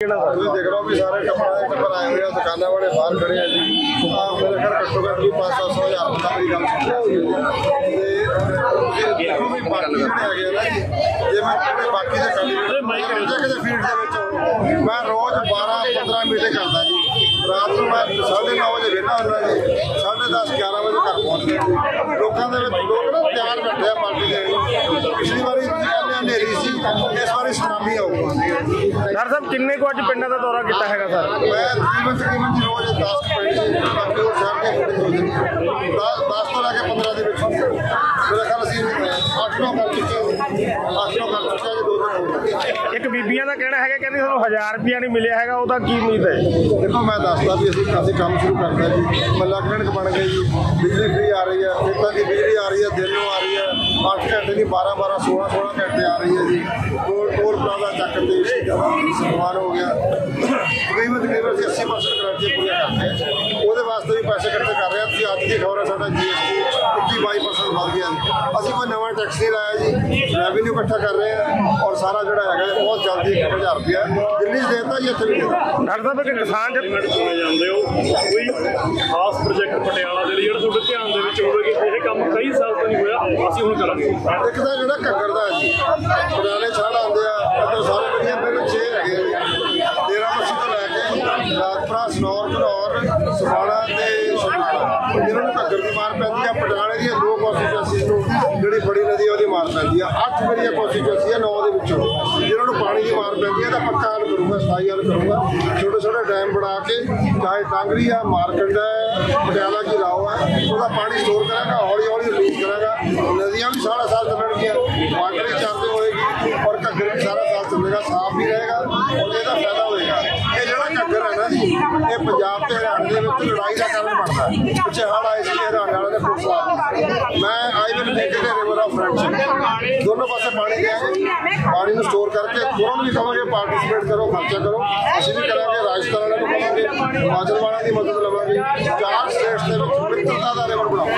ਤੁਸੀਂ ਦੇਖ ਲਓ ਵੀ ਸਾਰੇ ਟੱਪਰਾਂ ਦੇ ਟੱਪਰ ਆਏ ਹੋਏ ਆ ਦੁਕਾਨਾਂ ਵਾਲੇ ਬਾਹਰ ਖੜੇ ਆ ਜੀ। ਆ ਮੇਰੇ ਖਿਆਲ ਘੱਟੋ ਘੱਟ ਵੀ 5-700 ਹਜ਼ਾਰ ਰੁਪਏ ਦੀ ਗੱਲ ਸੁਣੀ ਤੇ ਦੇਖੋ ਵੀ ਬਾਕੀ ਜਿਹੜੇ ਹੈਗੇ ਆ ਨਾ ਜੀ ਜੇ ਮੈਂ ਆਪਣੇ ਬਾਕੀ ਦੇ ਕੈਂਡੀਡੇਟ ਜੇ ਕਿਤੇ ਫੀਲਡ ਦੇ ਵਿੱਚ ਮੈਂ ਰੋਜ਼ 12-15 ਮੀਟਿੰਗ ਕਰਦਾ ਜੀ। ਰਾਤ ਨੂੰ ਮੈਂ 9:30 ਵਜੇ ਵਿਹਲਾ ਹੁੰਦਾ ਜੀ 10:30 11 ਵਜੇ ਘਰ ਪਹੁੰਚਦਾ ਜੀ। ਲੋਕਾਂ ਦੇ ਵਿੱਚ ਲੋਕ ਨਾ ਪਿਆਰ ਬੈਠੇ ਆ ਪਾਰਟੀ ਦੇ ਪਿਛਲੀ ਵਾਰੀ ਹਨੇਰੀ ਸੀ ਇਸ ਵਾਰੀ ਸੁਨਾਮੀ ਆਊਗੀ। ਸਰ ਸਾਹਿਬ ਕਿੰਨੇ ਕੁ ਅੱਜ ਪਿੰਡਾਂ ਦਾ ਦੌਰਾ ਕੀਤਾ ਹੈਗਾ ਸਰ? ਮੈਂ ਤਕਰੀਬਨ ਤਕਰੀਬਨ ਜੀ ਰੋਜ਼ 10 ਪਿੰਡ ਦੇ ਬਾਕੀ ਹੋਰ ਸ਼ਹਿਰ ਦੇ ਪਿੰਡ ਹੋ ਜਾਂਦੇ 10 ਤੋਂ ਲੈ ਕੇ 15 ਦੇ ਵਿੱਚ। ਮੇਰਾ ਖਿਆਲ ਅਸੀਂ 8 9 ਕਰ ਚੁੱਕੇ 8 9 ਕਰ ਚੁੱਕੇ ਜੀ ਦੋ ਦਿਨ ਹੋ ਗਏ। ਇੱਕ ਬੀਬੀਆਂ ਦਾ ਕਹਿਣਾ ਹੈਗਾ ਕਹਿੰਦੀ ਸਾਨੂੰ 1000 ਰੁਪਿਆ ਨਹੀਂ ਮਿਲਿਆ ਹੈਗਾ ਉਹਦਾ ਕੀ ਉਮੀਦ ਹੈ? ਦੇਖੋ ਮੈਂ ਦੱਸਦਾ ਵੀ ਅਸੀਂ ਅਸੀਂ ਕੰਮ ਸ਼ੁਰੂ ਕਰਤਾ ਜੀ। ਮੱਲਾ ਕਲੀਨਿਕ ਬਣ ਗਏ ਜੀ। ਬਿਜਲੀ ਫ੍ਰੀ ਆ ਰਹੀ ਹੈ। ਖੇਤਾਂ ਦੀ ਬਿਜਲੀ ਆ ਰਹੀ ਹੈ ਦਿਨ ਨੂੰ ਆ ਰਹੀ ਹੈ। 8 ਘੰਟੇ ਦੀ 12 12 16 16 ਘੰਟੇ ਆ ਰਹੀ ਹੈ ਜੀ। ਸਨਮਾਨ ਹੋ ਗਿਆ। ਤਕਰੀਬਨ ਤਕਰੀਬਨ ਅਸੀਂ 80% ਗਰੰਟੀ ਪੂਰੀਆਂ ਕਰਦੇ ਹਾਂ। ਉਹਦੇ ਵਾਸਤੇ ਵੀ ਪੈਸੇ ਇਕੱਠੇ ਕਰ ਰਹੇ ਹਾਂ। ਤੁਸੀਂ ਅੱਜ ਦੀ ਖਬਰ ਹੈ ਸਾਡਾ ਜੀਐਸਟੀ 21 22% ਵੱਧ ਗਿਆ ਅਸੀਂ ਕੋਈ ਨਵਾਂ ਟੈਕਸ ਨਹੀਂ ਲਾਇਆ ਜੀ। ਰੈਵਨਿਊ ਇਕੱਠਾ ਕਰ ਰਹੇ ਹਾਂ ਔਰ ਸਾਰਾ ਜਿਹੜਾ ਹੈਗਾ ਬਹੁਤ ਜਲਦੀ 1000 ਰੁਪਇਆ ਦਿੱਲੀ 'ਚ ਦੇਤਾ ਜੀ ਇੱਥੇ ਵੀ ਡਾਕਟਰ ਸਾਹਿਬ ਕਿਸਾਨ ਪਿੰਡ ਚੁਣੇ ਜਾਂਦੇ ਹੋ ਕੋਈ ਖਾਸ ਪ੍ਰੋਜੈਕਟ ਪਟਿਆਲਾ ਦੇ ਲਈ ਜਿਹੜਾ ਤੁਹਾਡੇ ਧਿਆਨ ਦੇ ਵਿੱਚ ਹੋਵੇ ਕਿ ਇਹ ਕੰਮ ਕਈ ਸਾਲ ਤੋਂ ਨਹੀਂ ਹੋਇਆ ਅਸੀਂ ਹੁਣ ਕਰਾਂਗੇ। ਇੱਕ ਤਾਂ ਜਿਹੜਾ ਘੱਗਰ ਦਾ ਹੈ ਜੀ ਪੁਰਾਣੇ ਛੜ ਆਉਂਦੇ ਆ ਅੱਗੇ ਸਾਰੇ ਵਧੀਆ ਮੇਰੇ 6 ਹੈਗੇ ਆ ਜੀ ਤੇਰਾ ਮੱਛੀ ਤੋਂ ਲੈ ਕੇ ਰਾਜਪੁਰਾ ਸਨੌਰ ਘਨੌਰ ਸਵਾਲਾ ਤੇ ਸ਼ਮਸ਼ਾਲਾ ਜਿਹਨਾਂ ਨੂੰ ਘੱਗਰ ਦੀ ਮਾਰ ਪੈਂਦੀ ਆ, ਪਟਿਆਲੇ ਦੀਆਂ ਦੋ ਕੌਂਸਟੀਟੂਐਂਸੀ ਨੂੰ ਜਿਹੜੀ ਬੜੀ ਨਦੀ ਉਹਦੀ ਮਾਰ ਪੈਂਦੀ ਆ। ਅੱਠ ਮੇਰੀਆਂ ਕੌਂਸਟੀਟੂਐਂਸੀ ਆ, ਨੌ ਦੇ ਵਿੱਚੋਂ। ਜਿਹਨਾਂ ਨੂੰ ਪਾਣੀ ਦੀ ਮਾਰ ਪੈਂਦੀ ਆ, ਤਾਂ ਪੱਕਾ ਹੱਲ ਕਰੂੰਗਾ, ਸਥਾਈ ਹੱਲ ਕਰੂੰਗਾ। ਛੋਟੇ ਛੋਟੇ ਡੈਮ ਬਣਾ ਕੇ, ਚਾਹੇ ਟਾਂਗਰੀ ਆ, ਮਾਰਕੰਡਾ ਹੈ ਪਟਿਆਲਾ ਜੀ ਰਾਓ ਹੈ ਉਹਦਾ ਪਾਣੀ ਸਟੋਰ ਕਰਾਂਗਾ ਹੌਲੀ ਹੌਲੀ ਰਿਲੀਜ਼ ਕਰਾਂਗਾ। ਨਦੀਆਂ ਵੀ ਸਾਰਾ ਸਾਲ ਚੱਲਣਗੀਆਂ ਵਾਟਰ ਵੀ ਚੱਲਦੇ ਹੋਏਗੀ, ਔਰ ਘੱਗਰ ਵੀ ਸਾਰਾ ਸਾਲ ਚੱਲੇਗਾ, ਸਾਫ਼ ਵੀ ਰਹੇਗਾ ਔਰ ਇਹਦਾ ਫਾਇਦਾ ਸੀ ਇਹ ਪੰਜਾਬ ਤੇ ਹਰਿਆਣੇ ਦੇ ਵਿੱਚ ਲੜਾਈ ਦਾ ਕਾਰਨ ਬਣਦਾ ਹੈ। ਪਿੱਛੇ ਹੜ ਆਏ ਸੀ ਹਰਿਆਣੇ ਵਾਲਿਆਂ ਦੇ ਪੁਲਿਸ ਮੈਂ ਆਈ ਵਿਲ ਟੇਕ ਦੇ ਰਿਵਰ ਆਫ ਫ੍ਰੈਂਡਸ਼ਿਪ ਦੋਨੋਂ ਪਾਸੇ ਪਾਣੀ ਗਿਆ ਪਾਣੀ ਨੂੰ ਸਟੋਰ ਕਰਕੇ ਕੋਰਨ ਵੀ ਕਹਾਂਗੇ ਪਾਰਟਿਸਿਪੇਟ ਕਰੋ, ਖਰਚਾ ਕਰੋ। ਅਸੀਂ ਵੀ ਕਰਾਂਗੇ, ਰਾਜਸਥਾਨ ਵਾਲਿਆਂ ਨੂੰ ਕਹਾਂਗੇ ਹਿਮਾਚਲ ਵਾਲਿਆਂ ਦੀ ਮਦਦ ਲਵਾਂਗੇ। ਚਾਰ ਸਟੇਟਸ ਦੇ ਵਿੱਚ ਮਿੱਤਰਤਾ ਦਾ ਰਿਵਰ ਬਣਾਓ।